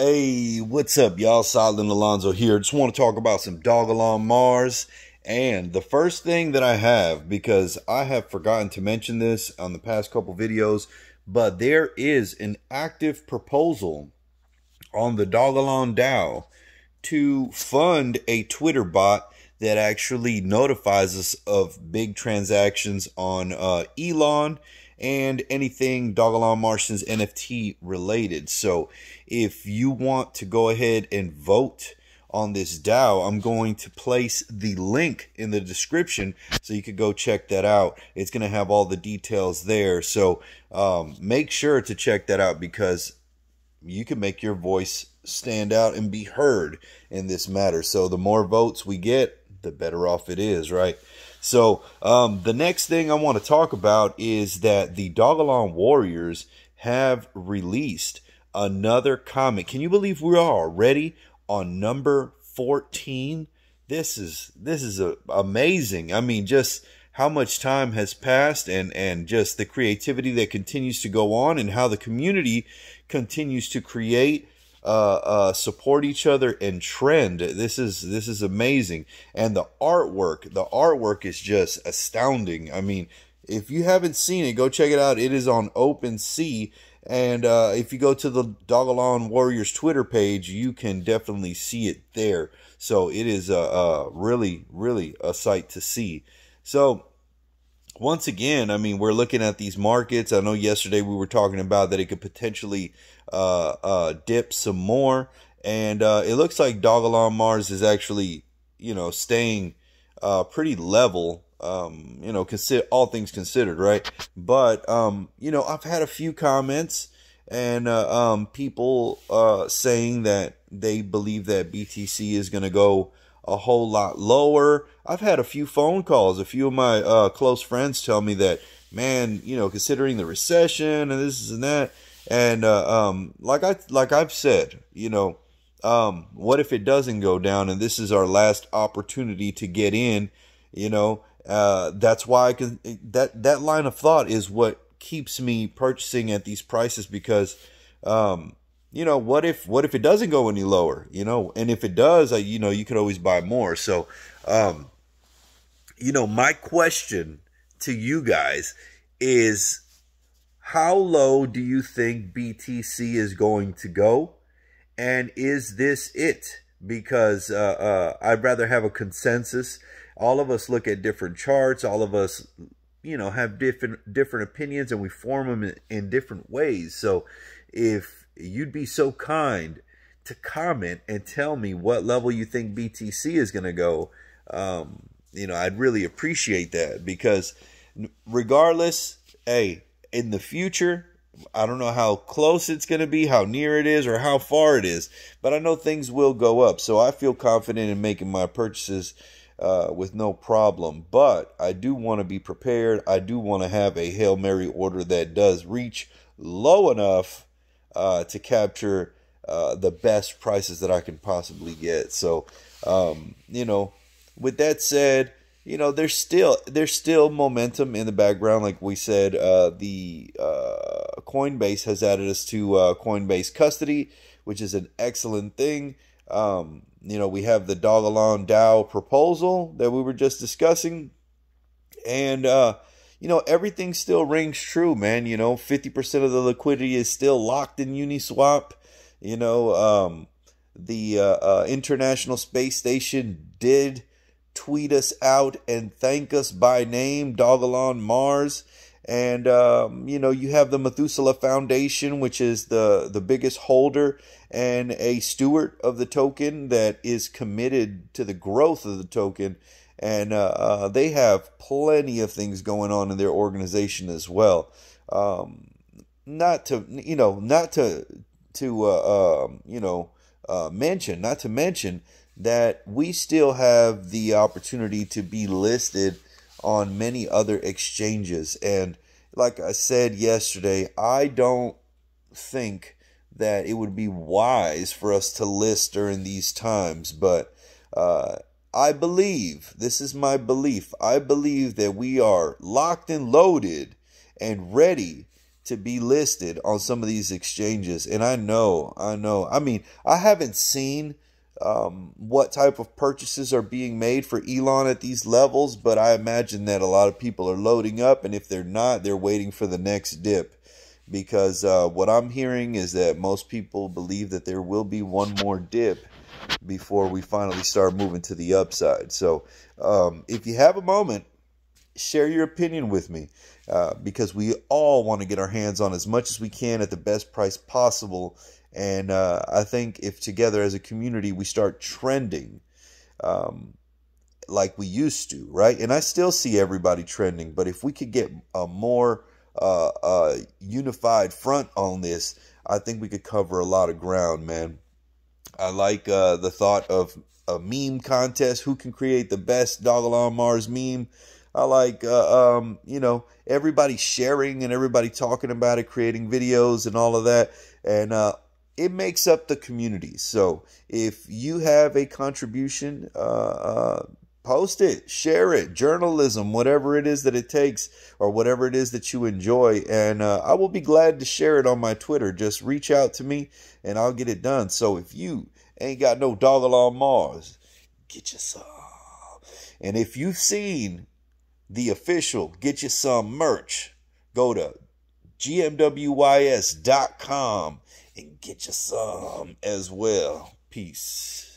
Hey, what's up, y'all? Silent Alonzo here. Just want to talk about some Dogelon Mars. And the first thing that I have, because I have forgotten to mention this on the past couple videos, but there is an active proposal on the Dogelon DAO to fund a Twitter bot that actually notifies us of big transactions on uh, Elon and anything Dogelon Martians NFT related. So if you want to go ahead and vote on this DAO, I'm going to place the link in the description so you could go check that out. It's going to have all the details there. So um, make sure to check that out because you can make your voice stand out and be heard in this matter. So the more votes we get, the better off it is, right? So um, the next thing I want to talk about is that the Dogelon Warriors have released another comic. Can you believe we are already on number 14? This is this is a, amazing. I mean, just how much time has passed and and just the creativity that continues to go on and how the community continues to create uh, uh, support each other and trend. This is this is amazing, and the artwork, the artwork is just astounding. I mean, if you haven't seen it, go check it out. It is on OpenSea, and uh, if you go to the Dogelon Warriors Twitter page, you can definitely see it there. So it is a, a really, really a sight to see. So once again, I mean, we're looking at these markets. I know yesterday we were talking about that it could potentially uh, uh, dip some more, and uh, it looks like Dogelon Mars is actually, you know, staying uh, pretty level. Um, you know, consider all things considered, right? But um, you know, I've had a few comments and uh, um, people uh, saying that they believe that BTC is going to go a whole lot lower. I've had a few phone calls. A few of my uh, close friends tell me that, man, you know, considering the recession and this and that, and uh, um, like I like I've said, you know, um, what if it doesn't go down and this is our last opportunity to get in? You know, uh, that's why I can. That that line of thought is what keeps me purchasing at these prices because um, you know, what if what if it doesn't go any lower? You know, and if it does, I, you know, you could always buy more. So, um, you know, my question to you guys is how low do you think BTC is going to go? And is this it? Because uh, uh, I'd rather have a consensus. All of us look at different charts. All of us, you know, have different different opinions, and we form them in, in different ways. So, if you'd be so kind to comment and tell me what level you think BTC is going to go, um, you know, I'd really appreciate that because regardless, hey, in the future, I don't know how close it's going to be, how near it is, or how far it is, but I know things will go up. So I feel confident in making my purchases uh, with no problem. But I do want to be prepared. I do want to have a Hail Mary order that does reach low enough uh, to capture uh, the best prices that I can possibly get. So, um, you know, with that said, you know, there's still there's still momentum in the background. Like we said, uh, the uh, Coinbase has added us to uh, Coinbase custody, which is an excellent thing. Um, you know, we have the Dogelon DAO proposal that we were just discussing, and uh, you know, everything still rings true, man. You know, 50% of the liquidity is still locked in Uniswap. You know, um, the uh, uh, International Space Station did tweet us out and thank us by name, Dogelon Mars. And, um, you know, you have the Methuselah Foundation, which is the, the biggest holder and a steward of the token that is committed to the growth of the token and uh, uh, they have plenty of things going on in their organization as well. Um, not to you know, not to to uh, um, you know uh, mention, not to mention that we still have the opportunity to be listed on many other exchanges, and like I said yesterday, I don't think that it would be wise for us to list during these times, but uh, I believe, this is my belief, I believe that we are locked and loaded and ready to be listed on some of these exchanges. And I know, I know. I mean, I haven't seen um, what type of purchases are being made for Elon at these levels, but I imagine that a lot of people are loading up, and if they're not, they're waiting for the next dip. Because uh, what I'm hearing is that most people believe that there will be one more dip before we finally start moving to the upside. So, um, if you have a moment, share your opinion with me uh, because we all want to get our hands on as much as we can at the best price possible and uh, I think if together as a community we start trending um, like we used to, right? And I still see everybody trending, but if we could get a more uh, uh, unified front on this, I think we could cover a lot of ground, man. I like uh, the thought of a meme contest. Who can create the best Dog Mars meme? I like, uh, um, you know, everybody sharing and everybody talking about it, creating videos and all of that. And uh, it makes up the community. So if you have a contribution, uh, uh, post it, share it, journalism, whatever it is that it takes, or whatever it is that you enjoy. And uh, I will be glad to share it on my Twitter. Just reach out to me and I'll get it done. So if you ain't got no Dogelon Mars, get you some. And if you've seen the official Get You Some merch, go to gmwys.com and get you some as well. Peace.